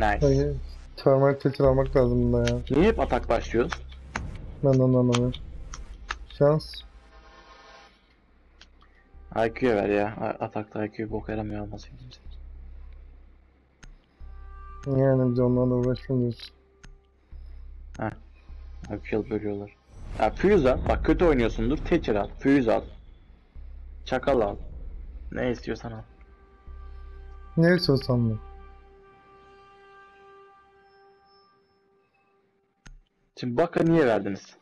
Nice. Hayır. Termal tetir almak lazım bunda ya. Niye hep atak başlıyoruz? Ben onu anlamıyorum. Şans. IQ'ya ver ya. Atakta IQ bok yaramıyor olmasın kimse. Yani biz onlarla uğraşmıyoruz. IQ bölüyorlar. Ya Fuse al. Bak kötü oynuyorsundur. Thatcher al. Fuse al. Çakal al. Ne istiyorsan al. Ne istiyorsan mı? Şimdi Baka niye verdiniz?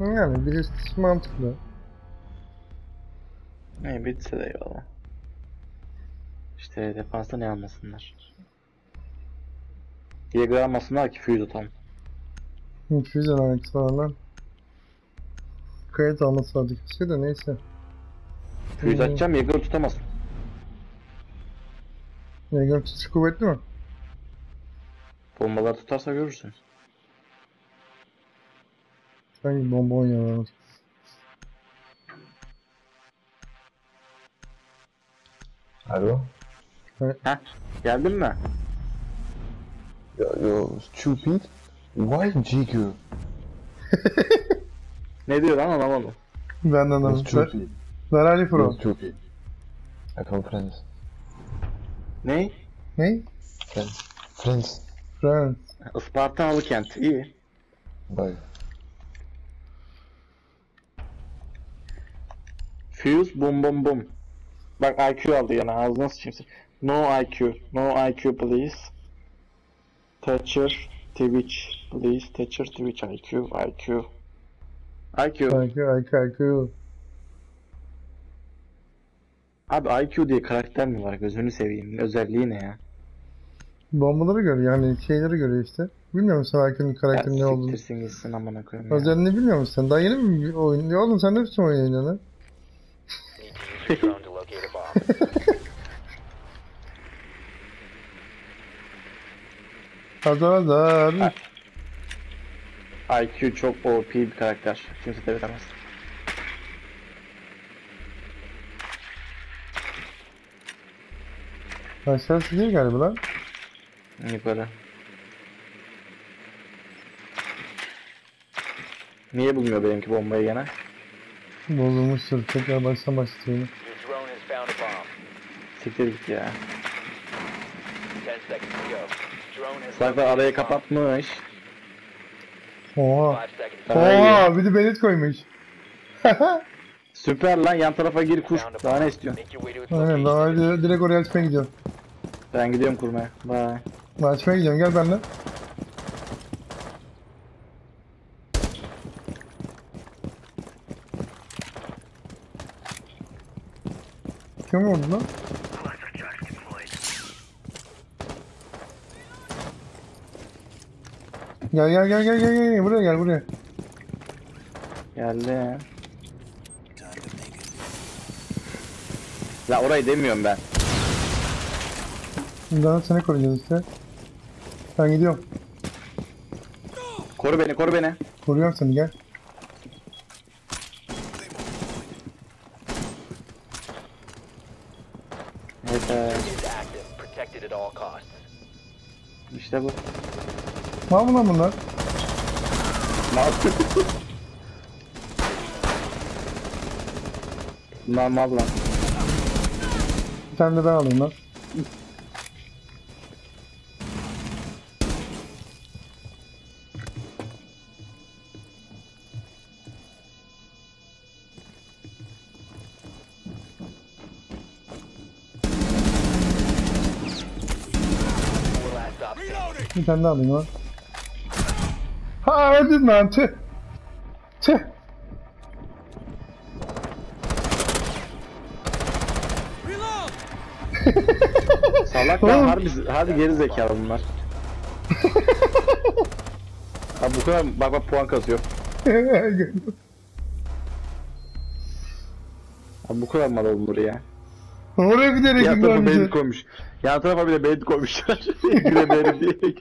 Yani birisi mantıklı. Ne bitse de eyvallah. İşte defansta ne almasınlar. Diye almasınlar ki Fuse atalım. Füze alakası var lan. Kayıt alması vardı keşke de neyse. Fuse Hmm. atacağım Yeager tutamazsın. Yagan tutuş kuvvetli mi? Bombalar tutarsa görürsün. Sanki bomba oynuyorlar. Alo? Heh. Geldin mi? Yo, yo, stupid. Why GQ? Ne diyor lan anlamadım. Ben de anlamadım. stupid. Where are you You're from? stupid. I from friends. Ne? Ne? Friends. Friends. France. Isparta Alıkent. İyi. Bye. Fuse bum bum bum. Bak IQ aldı yani ağzına sıçayım. No IQ. No IQ please. Thatcher Twitch please. Thatcher Twitch IQ. IQ. IQ. IQ, IQ, IQ. Abi IQ diye karakter mi var gözünü seveyim. Özelliği ne ya? Bombaları görüyor yani şeyleri görüyor işte. Bilmiyor musun IQ'nun Ya karakterinin ne olduğunu? siktirsin gitsin amına koyayım ya. Özelliğini bilmiyor musun sen? Daha yeni mi bir oyun? Ya oğlum sen ne biçim oyun bomb. Hazır hazır. IQ çok OP bir karakter. Kimse deviremez. Aşağısı değil galiba lan. Yukarı. Niye bulmuyor benimki bombayı gene? Bozulmuştur. Tekrar a bomb. Siktir git ya. 10 seconds to go. Drone has Saklar located arayı kapatmış. Oha. 5 seconds to go. Daha iyi. Oha bir de benet koymuş. Süper lan yan tarafa gir a Daha ne istiyorsun? Aynen daha direkt, direkt oraya açmaya gidiyorum. Ben gidiyorum kurmaya. Bye. Ben açmaya gidiyorum gel benimle. Kim vurdu lan? Gel gel gel gel gel gel buraya gel buraya. Geldim. La orayı demiyorum ben. Daha seni koruyacağız işte. Ben gidiyorum. Koru beni koru beni. Koruyorum seni gel. Evet. İşte bu. Var mı lan bunlar? Ne yapıyorsun? Bunlar mal lan. Bir tane de ben alayım lan. Bir tane de alayım lan. Ha öldün lan tüh. Tüh. Salak lan harbi, harbi geri zekalı bunlar. Abi bu kadar bak bak puan kasıyor. Abi bu kadar mal olunur ya. Oraya bir de Yan tarafa beyit vermiş. koymuş. Yan tarafa bir de beyit koymuşlar. Güle benim diye.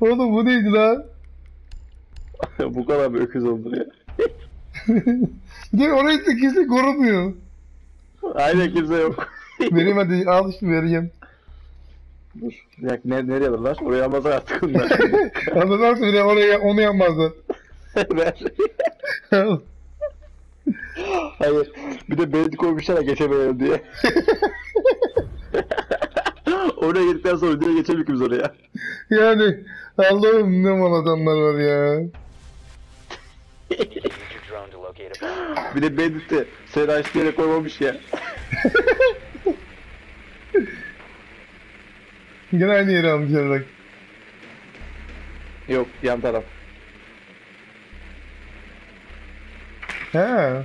Oğlum bu neydi lan? bu kadar bir öküz olur ya. Bir de orayı da kimse korumuyor. Aynen kimse yok. vereyim hadi al işte vereyim. Dur. Dakika ne, nereye alırlar? Oraya almazlar artık onlar. Anladın bile oraya onu yapmazlar. Ver. Hayır. Bir de belli koymuşlar ya geçemeyelim diye. oraya girdikten sonra diye geçemedik biz oraya. yani Allah'ım ne mal adamlar var ya. Bir de Bandit de Sera hiçbir yere koymamış ya. Gene aynı yere almışlar bak. Yok yan taraf. He.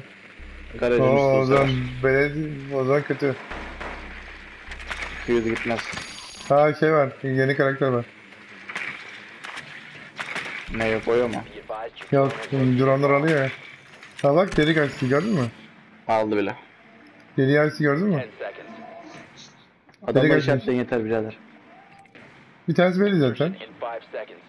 Garajın Oo, o zaman belediye, o zaman kötü. Yüzü gitmez. Ha şey var, yeni karakter var. Ne yok o mu? Yok, drone has duranlar alıyor ya. Ha bak deri kaçtı gördün mü? Aldı bile. Deri kaçtı gördün mü? 10 seconds. Adamlar kaçmış. işaretleyin yeter birader. Bir tanesi belli zaten. In 5 seconds.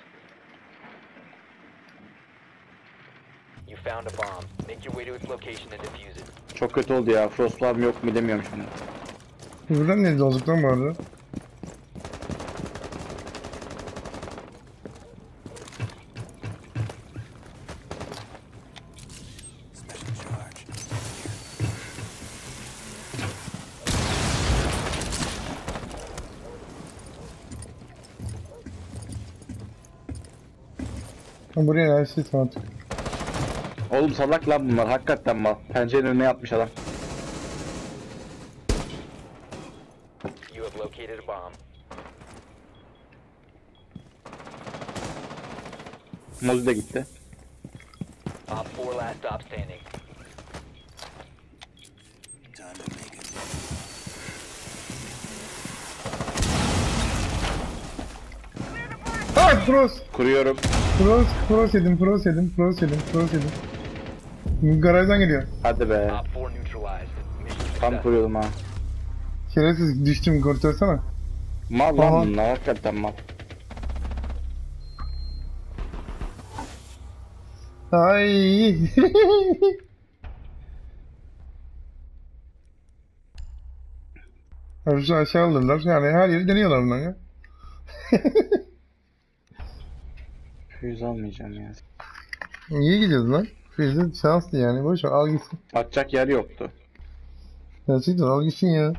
You found a bomb. Make your way to its location and defuse it. Çok kötü oldu ya. Frost var mı yok mu bilemiyorum şimdi. Buradan ne olduk lan bu arada? Buraya her şey artık. Oğlum salak lan bunlar. Hakikaten mal. Pencerenin önüne yatmış adam. You have located a bomb. Mozi de gitti. Op 4 last stop standing. Ha Pros! Kuruyorum. Pros, Pros yedim, Pros yedim, Pros yedim, Pros yedim. Garajdan geliyor. Hadi be. Op 4 neutralized. Mission Tam kuruyordum ha. Şerefsiz düştüm kurtarsana. Mal lan Aha. bunlar. Hakikaten mal. Ay. Şu aşağı alırlar. Yani her yeri deniyorlar bundan ya. Füze almayacağım ya. İyi gidiyoruz lan. Füze şanslı yani. Boş ver al gitsin. Atacak yer yoktu. Gerçekten al gitsin ya.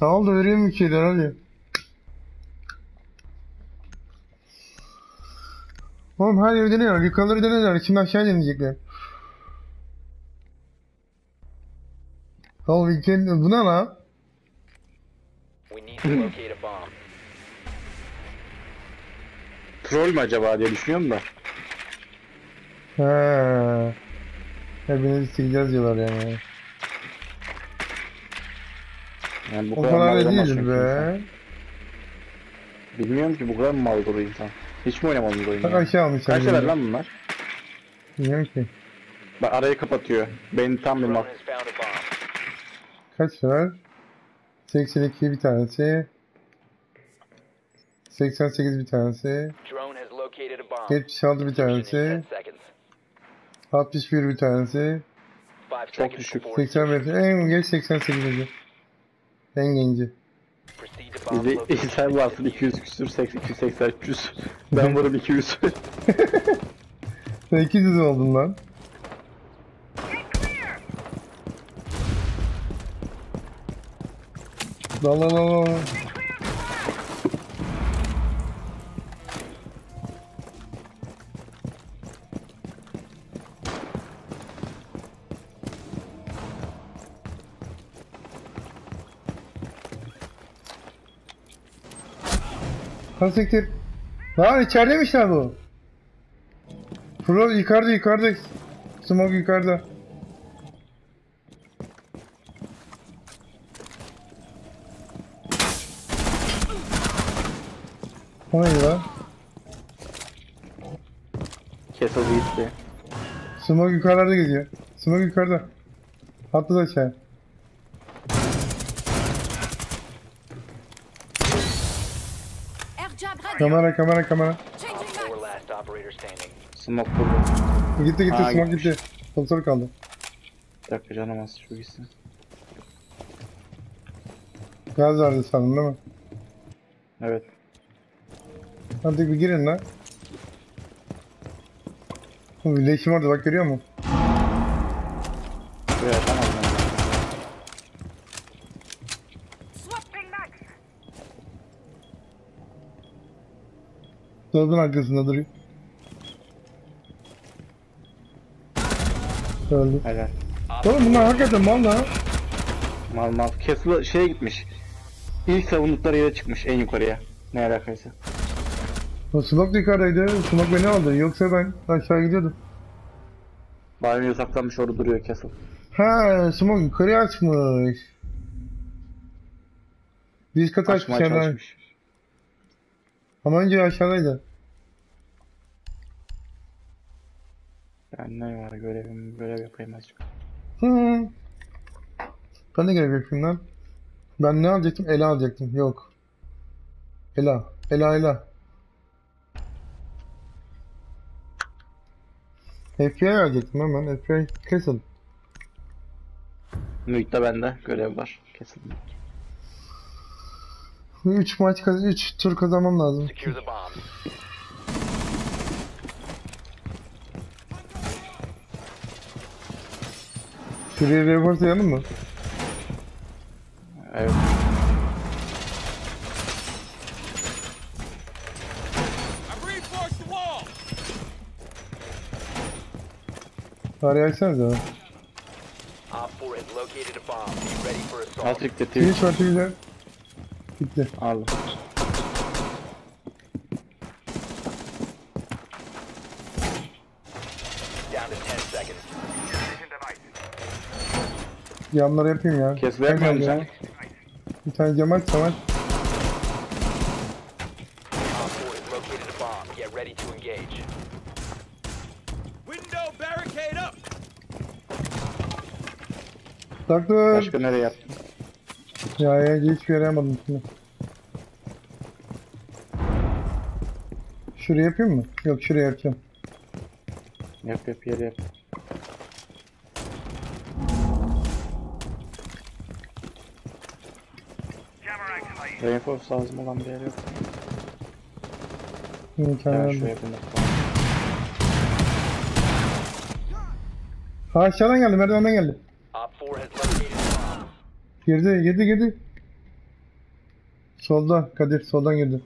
Al da vereyim bir şeyler hadi. Oğlum her yeri deniyorlar. Yukarıları deniyorlar. Şimdi aşağı deneyecekler. Oğlum ülkenin... Bu ne lan? We need to locate a bomb. Troll mü acaba diye düşünüyorum da. He. Hepinizi sileceğiz diyorlar yani. Yani bu O kadar, da değildir be. insan. Bilmiyorum ki bu kadar mı mal olur insan. Hiç mi oynamadı bu oyunu? Bak aşağı almışlar. Kaç beni. lan bunlar? Bilmiyorum ki. Bak arayı kapatıyor. Beni tam bir mal. Kaç sever? 82 bir tanesi. 88 bir tanesi. Drone has located a bomb. 76 bir tanesi. 10 seconds. 61 bir tanesi. 5 Çok düşük. before 85. En geç 88 'i. En genci. Bizi sen varsın 200 küsür 80 280 300. Ben varım 200. Sen 200 oldun lan. La la la la. Lan siktir. Lan içerideymişler bu. Pro yukarıda yukarıda. Smoke yukarıda. O neydi lan? Kesildi gitti. Smoke yukarılarda geziyor. Smoke yukarıda. Atladı aşağı. Kamera kamera kamera. Smoke burada. Gitti gitti Ha, smoke gitti. Kontrol kaldı. Bir dakika canım az şu gitsin. Gaz vardı sandım değil mi? Evet. Hadi bir girin lan. Birleşim orada bak görüyor musun? Buraya atamaz ben. Swapping mag. Dolabın arkasında duruyor. Öldü. Helal. Oğlum bunlar hakikaten mal lan. Mal mal. Castle şeye gitmiş. İlk savundukları yere çıkmış en yukarıya. Ne alakaysa. O smoke da yukarıdaydı. Smoke beni aldı. Yoksa ben aşağı gidiyordum. Banyo saklanmış orada duruyor Castle. Ha, smoke yukarıya açmış. Bir kat açmış. Ama önce aşağıdaydı. Yani ne var görevim görev yapayım azıcık. Hı. Ben de görev yapayım lan. Ben ne alacaktım? Ela alacaktım. Yok. Ela. Ela Ela. FBI alacaktım ben. FBI Castle. Mühit'te bende görev var. Castle. 3 maç kaz 3 tur kazanmam lazım. Secure the bombs. Şuraya report sayalım mı? Evet. Araya açsanıza. Op 4 has located a bomb. Be ready for assault. Patrick de Twitch Twitch var Twitch'e. Gitti. aldım. Down to 10 seconds. Camları yapayım ya. Yapmayalım ya. sen. Bir tane cam aç cam aç. Op 4 has located a bomb. Get ready to engage. Window barricade up! Taktım. Başka nereye yaptın? Ya ya hiçbir yere yapmadım şimdi. Şuraya yapayım mı? Yok şuraya yapacağım. Yap yap yere yap. Reinforce lazım olan bir yer yok. Bir nokta. Ha aşağıdan geldi merdivenden geldi. Op 4 has located a bomb. Girdi girdi girdi. Solda Kadir soldan girdi.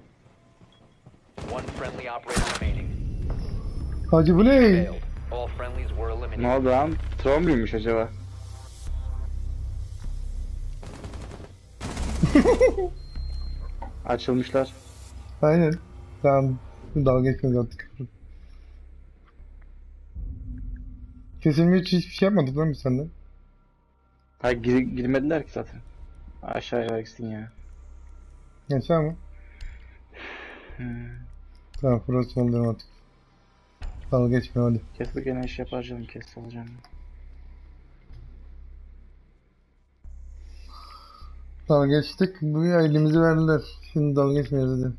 Hacı bu ne? Ne oldu lan? Tron muymuş acaba? Açılmışlar. Aynen. Tamam. Dalga geçmiyoruz artık. Kesin hiç hiçbir şey yapmadık lan biz senden. Ha gir, girmediler ki zaten. Aşağıya gitsin ya. Geçer mi? Hmm. Tamam burası oldu artık. Dalga geçmiyor hadi. Kesip gene iş yapar canım kes alacağım. Dalga geçtik. Bu ya elimizi verdiler. Şimdi dalga geçmiyoruz hadi.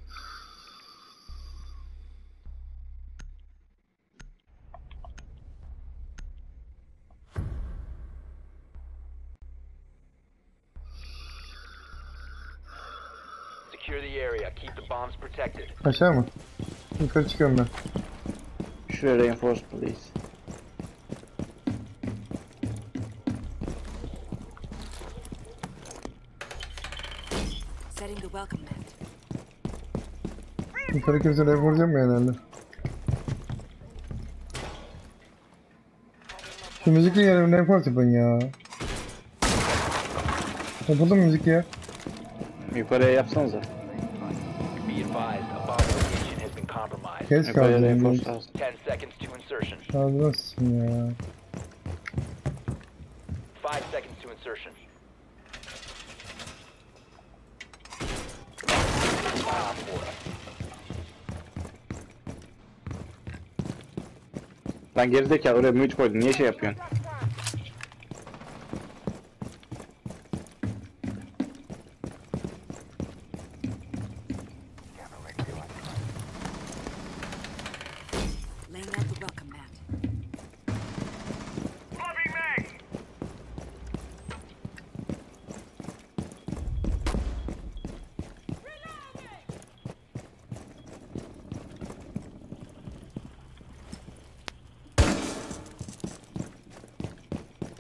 Secure the area. Keep the bombs protected. Aşağı mı? Yukarı çıkıyorum ben. Şuraya reinforce please. Yukarı kimse report yapmıyor herhalde. Şu müzikle yerine report yapın ya. Yapalım mı müzik ya? Yukarıya yapsanıza. Kes Yukarıya kaldı. reinforce lazım. 10 seconds to insertion. Ağzına sıçın ya. 5 seconds to insertion. Op 4. Lan gerizekalı oraya mute koydun. Niye şey yapıyorsun?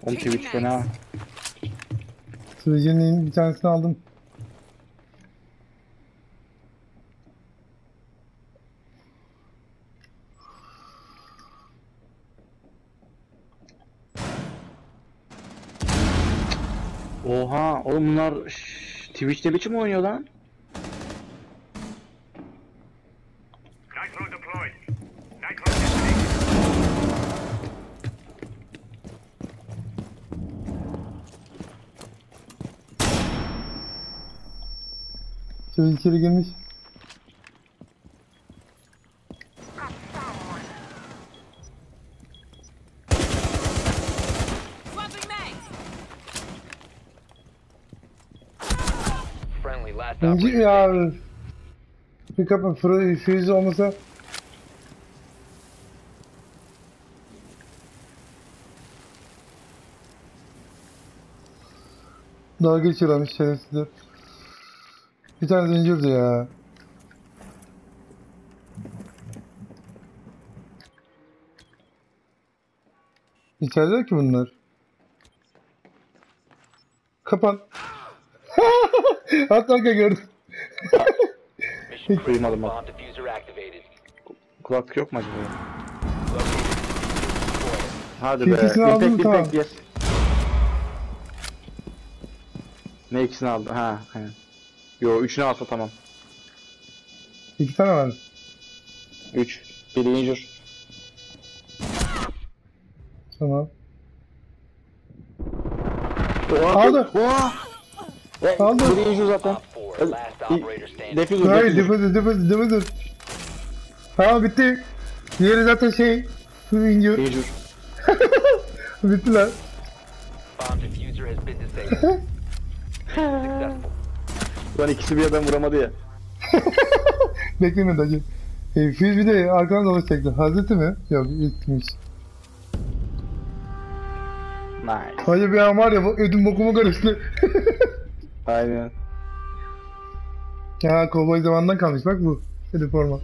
Oğlum Twitch fena. Sürücünün bir tanesini aldım. Oha oğlum bunlar şşş, Twitch ne biçim oynuyor lan? Sürücü içeri girmiş. İnci ya. Pick up fr- freeze olmasa. Daha geçiyorlarmış şerefsizler. Bir tane zincirdi ya. İçeride ki bunlar. Kapan. Hatta gördüm. Mission critical. Duymadım. Kulaklık yok mu acaba? Hadi be. İkisini aldın mı? Impact Tamam. impact yes. Ne ikisini aldı? Ha. he. Yo üçünü alsa tamam. İki tane var. Üç. Biri injure. Tamam. Oha. Aldı. Oha. Aldı. Biri injure zaten. Op 4, last operator standing. Defuser, Hayır defuser. diffuser diffuser diffuser. Tamam bitti. Diğeri zaten şey. Injure. Injure. bitti lan. Bomb diffuser has been disabled. Successful. Lan ikisi bir adam vuramadı ya. Beklemedi acı. E, Fuse bir de arkadan dolaşacaktı. Hazreti mi? Yok ilkmiş. Nice. Hacı bir an var ya bu ödüm bokumu karıştı. Aynen. ya kovboy zamandan kalmış bak bu. Hadi forma.